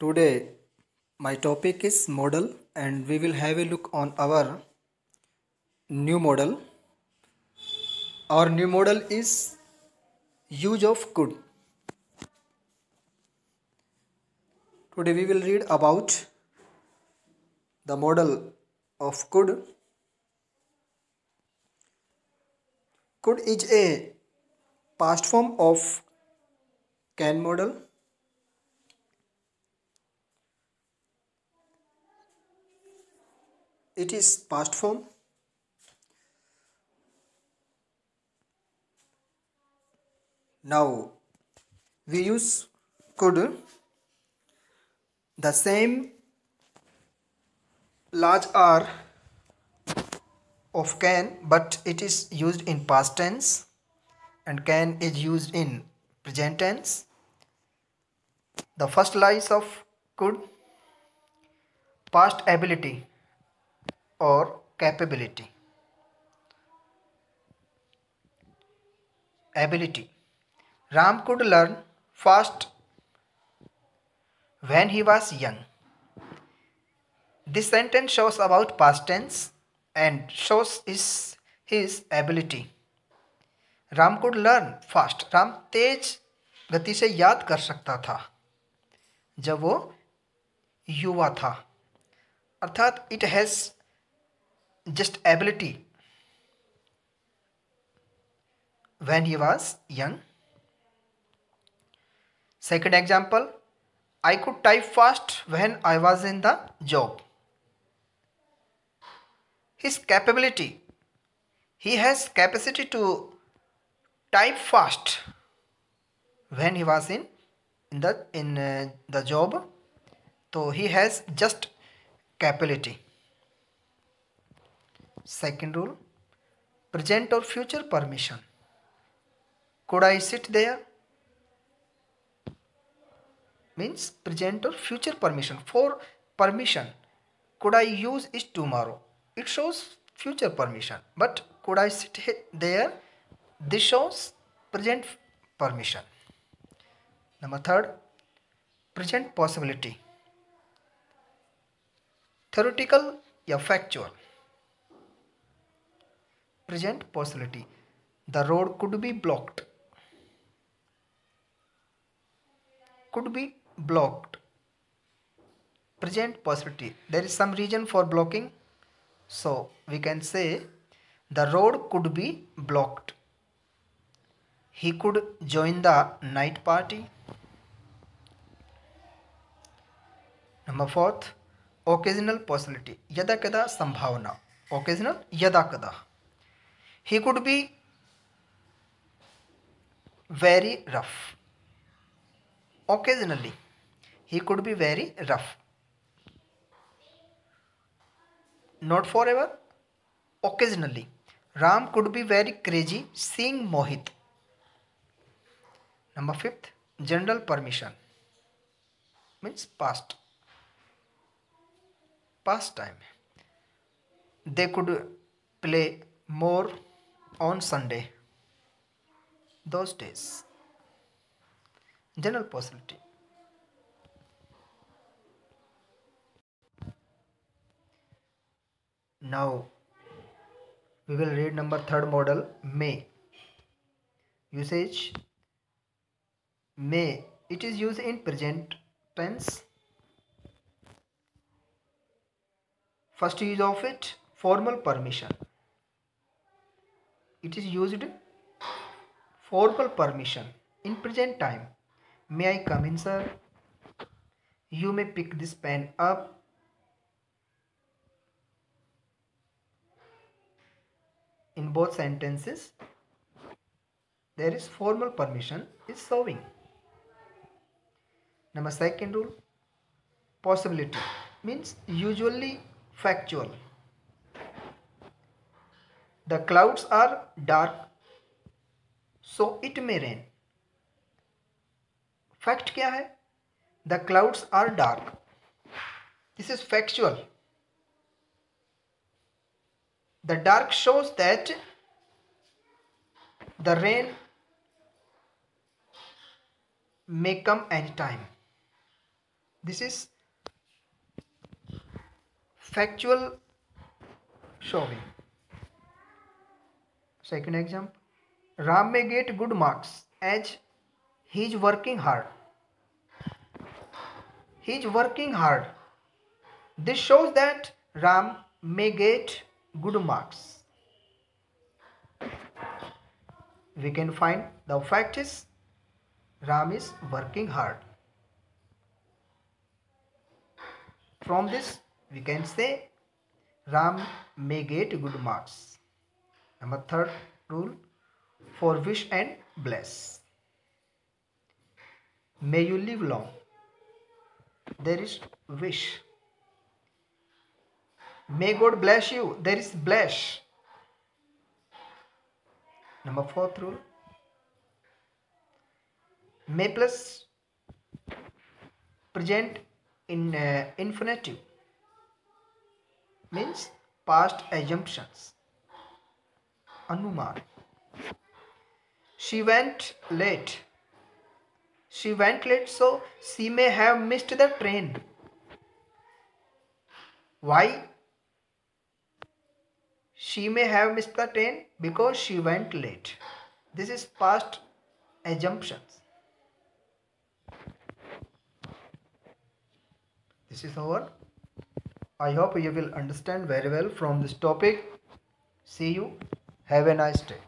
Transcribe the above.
Today my topic is modal and we will have a look on our new modal. Our new modal is use of could. Today we will read about the modal of could. Could is a past form of can modal it is past form. Now we use could the same large r of can but it is used in past tense and can is used in present tense. The first lies of could past ability और capability ability Ram could learn fast when he was young this sentence shows about past tense and shows is his ability Ram could learn fast Ram तेज गति से याद कर सकता था जब वो युवा था। अर्थात it has just ability. When he was young. Second example i could type fast when i was in the job. His capability. He has capacity to type fast when he was in in the in uh, the job. So he has just capability second rule present or future permission could i sit there means present or future permission for permission could i use it tomorrow it shows future permission but could i sit there this shows present permission number third present possibility theoretical या factual present possibility the road could be blocked could be blocked present possibility there is some reason for blocking so we can say the road could be blocked he could join the night party number fourth occasional possibility यदा कदा संभावना occasional यदा कदा he could be very rough occasionally he could be very rough not forever occasionally ram could be very crazy seeing mohit number fifth general permission means past past time they could play more on Sunday. Those days. General possibility. Now we will read number third modal may. Usage may it is used in present tense. First use of it formal permission it is used formal permission in present time. May i come in sir? You may pick this pen up. In both sentences there is formal permission is serving. Number second rule possibility means usually factual the clouds are dark so it may rain fact क्या है the clouds are dark this is factual the dark shows that the rain may come anytime this is factual showing second example ram may get good marks. As he is working hard. He is working hard. This shows that ram may get good marks. We can find the fact is ram is working hard. From this we can say ram may get good marks number third rule for wish and bless. May you live long. There is wish. May god bless you. There is bless. Number fourth rule may plus present in uh, infinitive means past assumptions anuman she went late. She went late so she may have missed the train. Why? She may have missed the train because she went late. This is past assumptions. This is over. I hope you will understand very well from this topic. See you have a nice day